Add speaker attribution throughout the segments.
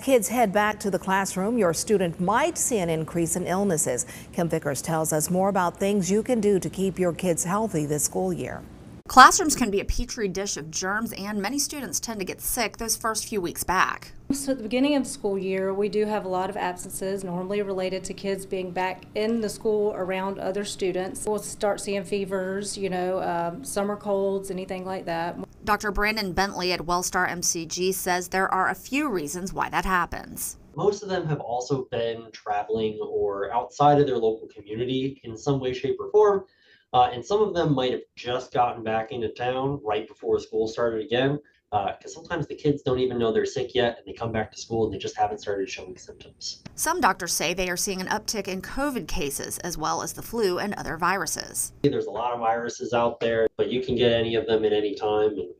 Speaker 1: As kids head back to the classroom, your student might see an increase in illnesses. Kim Vickers tells us more about things you can do to keep your kids healthy this school year.
Speaker 2: Classrooms can be a petri dish of germs, and many students tend to get sick those first few weeks back.
Speaker 3: So at the beginning of the school year, we do have a lot of absences, normally related to kids being back in the school around other students. We'll start seeing fevers, you know, um, summer colds, anything like that.
Speaker 2: Dr. Brandon Bentley at Wellstar MCG says there are a few reasons why that happens.
Speaker 4: Most of them have also been traveling or outside of their local community in some way, shape, or form. Uh, and some of them might have just gotten back into town right before school started again. Because uh, sometimes the kids don't even know they're sick yet, and they come back to school and they just haven't started showing symptoms.
Speaker 2: Some doctors say they are seeing an uptick in COVID cases as well as the flu and other viruses.
Speaker 4: There's a lot of viruses out there, but you can get any of them at any time, and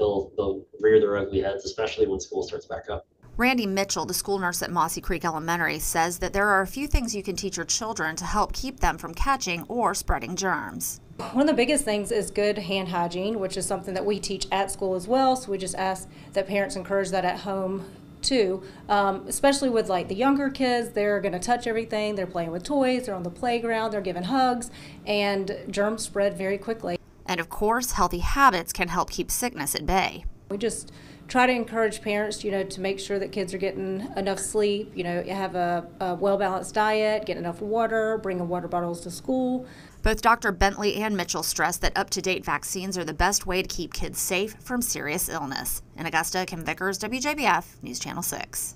Speaker 4: they'll they'll rear their ugly heads, especially when school starts back up.
Speaker 2: Randy Mitchell, the school nurse at Mossy Creek Elementary, says that there are a few things you can teach your children to help keep them from catching or spreading germs.
Speaker 3: One of the biggest things is good hand hygiene, which is something that we teach at school as well. So we just ask that parents encourage that at home too. Um, especially with like the younger kids, they're going to touch everything. They're playing with toys. They're on the playground. They're giving hugs, and germs spread very quickly.
Speaker 2: And of course, healthy habits can help keep sickness at bay.
Speaker 3: We just try to encourage parents, you know, to make sure that kids are getting enough sleep, you know, have a, a well balanced diet, get enough water, bringing water bottles to school.
Speaker 2: Both Dr. Bentley and Mitchell stress that up to date vaccines are the best way to keep kids safe from serious illness. In Augusta, Kim Vickers, WJBF, News Channel 6.